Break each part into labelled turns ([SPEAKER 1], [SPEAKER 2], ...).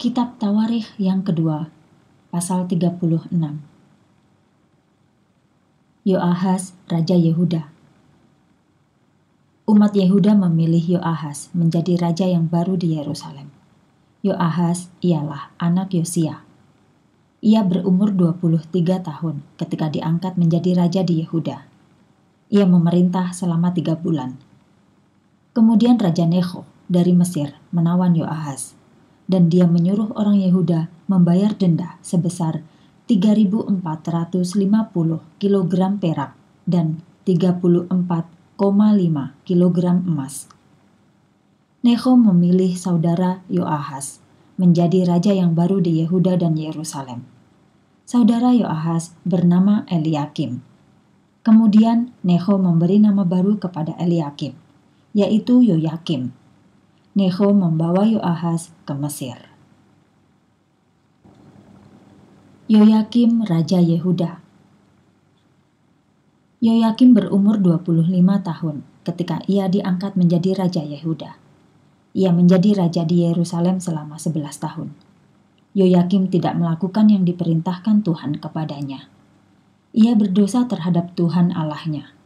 [SPEAKER 1] Kitab Tawarikh yang kedua, pasal 36. Yoahas, Raja Yehuda Umat Yehuda memilih Yoahas menjadi raja yang baru di Yerusalem. Yoahas ialah anak Yosia. Ia berumur 23 tahun ketika diangkat menjadi raja di Yehuda. Ia memerintah selama tiga bulan. Kemudian Raja Necho dari Mesir menawan Yoahas dan dia menyuruh orang Yehuda membayar denda sebesar 3.450 kg perak dan 34,5 kg emas. Neho memilih saudara Yoahas menjadi raja yang baru di Yehuda dan Yerusalem. Saudara Yoahas bernama Eliakim. Kemudian Neho memberi nama baru kepada Eliakim, yaitu Yoyakim Neho membawa Yoahas ke Mesir. Yoyakim Raja Yehuda Yoyakim berumur 25 tahun ketika ia diangkat menjadi Raja Yehuda. Ia menjadi raja di Yerusalem selama 11 tahun. Yoyakim tidak melakukan yang diperintahkan Tuhan kepadanya. Ia berdosa terhadap Tuhan Allahnya.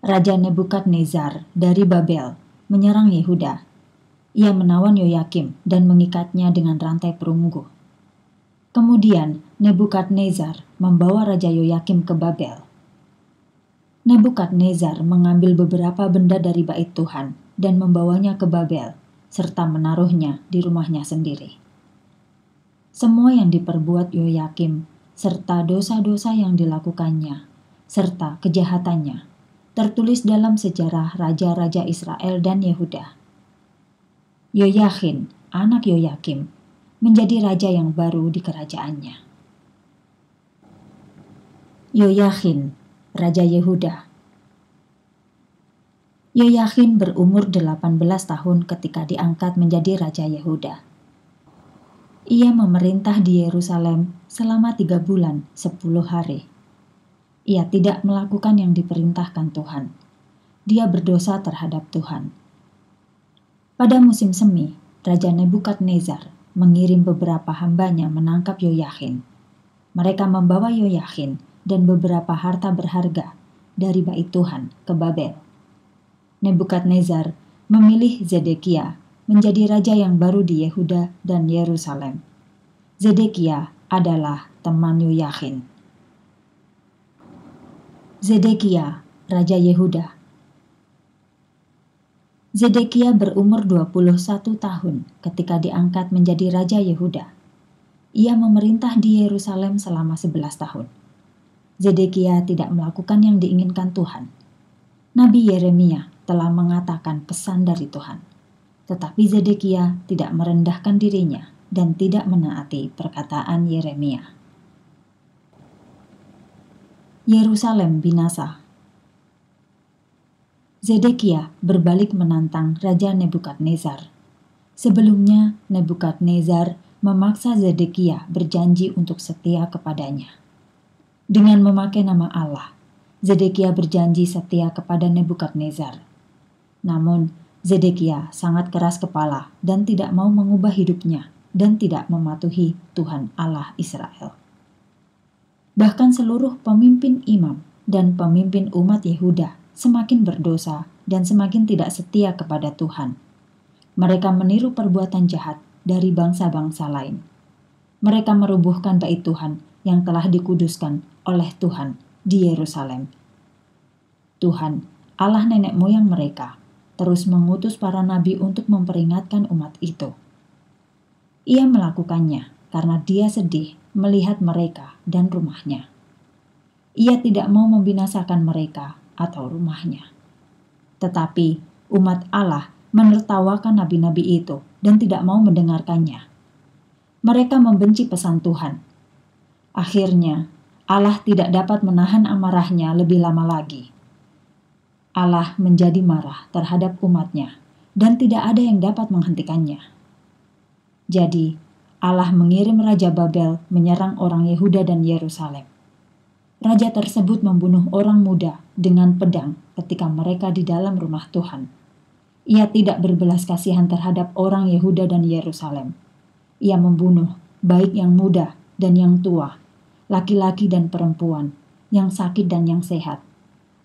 [SPEAKER 1] Raja Nebukadnezar dari Babel menyerang Yehuda ia menawan Yoyakim dan mengikatnya dengan rantai perunggu. Kemudian Nebukadnezar membawa Raja Yoyakim ke Babel. Nebukadnezar mengambil beberapa benda dari bait Tuhan dan membawanya ke Babel, serta menaruhnya di rumahnya sendiri. Semua yang diperbuat Yoyakim, serta dosa-dosa yang dilakukannya, serta kejahatannya, tertulis dalam sejarah raja-raja Israel dan Yehuda Yoyakin, anak Yoyakim, menjadi raja yang baru di kerajaannya. Yoyakin, Raja Yehuda Yoyakin berumur 18 tahun ketika diangkat menjadi Raja Yehuda. Ia memerintah di Yerusalem selama tiga bulan sepuluh hari. Ia tidak melakukan yang diperintahkan Tuhan. Dia berdosa terhadap Tuhan pada musim semi, Raja Nebukadnezar mengirim beberapa hambanya menangkap Yoyakin. Mereka membawa Yoyakin dan beberapa harta berharga dari bait Tuhan ke Babel. Nebukadnezar memilih Zedekia menjadi raja yang baru di Yehuda dan Yerusalem. Zedekia adalah teman Yoyakin. Zedekia, Raja Yehuda, Zedekia berumur 21 tahun ketika diangkat menjadi Raja Yehuda. Ia memerintah di Yerusalem selama 11 tahun. Zedekia tidak melakukan yang diinginkan Tuhan. Nabi Yeremia telah mengatakan pesan dari Tuhan. Tetapi Zedekia tidak merendahkan dirinya dan tidak menaati perkataan Yeremia. Yerusalem binasa Zedekia berbalik menantang Raja Nebukadnezar. Sebelumnya, Nebukadnezar memaksa Zedekia berjanji untuk setia kepadanya. Dengan memakai nama Allah, Zedekia berjanji setia kepada Nebukadnezar. Namun, Zedekia sangat keras kepala dan tidak mau mengubah hidupnya dan tidak mematuhi Tuhan Allah Israel. Bahkan seluruh pemimpin imam dan pemimpin umat Yehuda semakin berdosa dan semakin tidak setia kepada Tuhan. Mereka meniru perbuatan jahat dari bangsa-bangsa lain. Mereka merubuhkan bait Tuhan yang telah dikuduskan oleh Tuhan di Yerusalem. Tuhan, Allah nenek moyang mereka, terus mengutus para nabi untuk memperingatkan umat itu. Ia melakukannya karena dia sedih melihat mereka dan rumahnya. Ia tidak mau membinasakan mereka atau rumahnya. Tetapi umat Allah menertawakan nabi-nabi itu dan tidak mau mendengarkannya. Mereka membenci pesan Tuhan. Akhirnya, Allah tidak dapat menahan amarahnya lebih lama lagi. Allah menjadi marah terhadap umatnya dan tidak ada yang dapat menghentikannya. Jadi, Allah mengirim Raja Babel menyerang orang Yehuda dan Yerusalem raja tersebut membunuh orang muda dengan pedang ketika mereka di dalam rumah Tuhan. Ia tidak berbelas kasihan terhadap orang Yehuda dan Yerusalem. Ia membunuh baik yang muda dan yang tua, laki-laki dan perempuan, yang sakit dan yang sehat.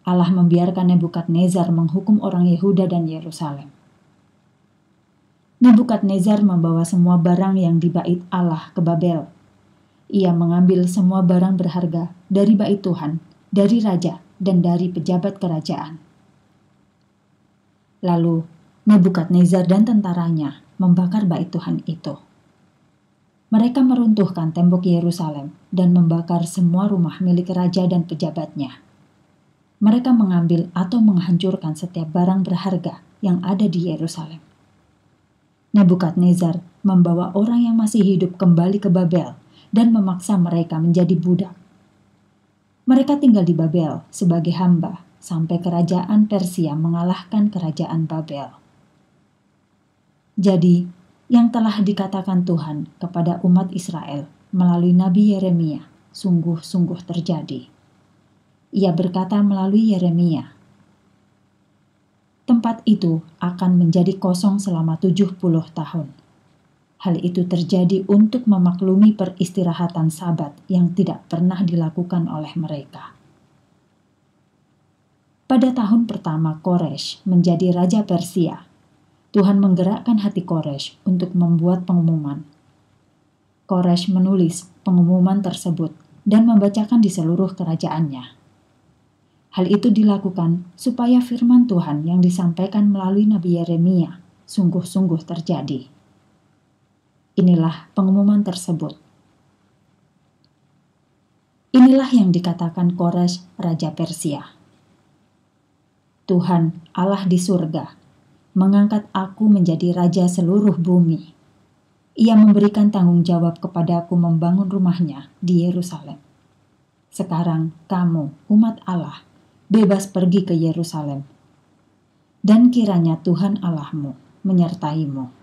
[SPEAKER 1] Allah membiarkan Nebukadnezar menghukum orang Yehuda dan Yerusalem. Nebukadnezar membawa semua barang yang di bait Allah ke Babel. Ia mengambil semua barang berharga dari bait Tuhan, dari raja, dan dari pejabat kerajaan. Lalu Nebukadnezar dan tentaranya membakar bait Tuhan itu. Mereka meruntuhkan tembok Yerusalem dan membakar semua rumah milik raja dan pejabatnya. Mereka mengambil atau menghancurkan setiap barang berharga yang ada di Yerusalem. Nebukadnezar membawa orang yang masih hidup kembali ke Babel dan memaksa mereka menjadi budak. Mereka tinggal di Babel sebagai hamba sampai kerajaan Persia mengalahkan kerajaan Babel. Jadi, yang telah dikatakan Tuhan kepada umat Israel melalui Nabi Yeremia sungguh-sungguh terjadi. Ia berkata melalui Yeremia, tempat itu akan menjadi kosong selama 70 tahun. Hal itu terjadi untuk memaklumi peristirahatan sabat yang tidak pernah dilakukan oleh mereka. Pada tahun pertama Koresh menjadi raja Persia, Tuhan menggerakkan hati Koresh untuk membuat pengumuman. Koresh menulis pengumuman tersebut dan membacakan di seluruh kerajaannya. Hal itu dilakukan supaya firman Tuhan yang disampaikan melalui Nabi Yeremia sungguh-sungguh terjadi. Inilah pengumuman tersebut. Inilah yang dikatakan Koresh, Raja Persia. Tuhan, Allah di surga, mengangkat aku menjadi raja seluruh bumi. Ia memberikan tanggung jawab kepadaku membangun rumahnya di Yerusalem. Sekarang kamu, umat Allah, bebas pergi ke Yerusalem. Dan kiranya Tuhan Allahmu menyertaimu.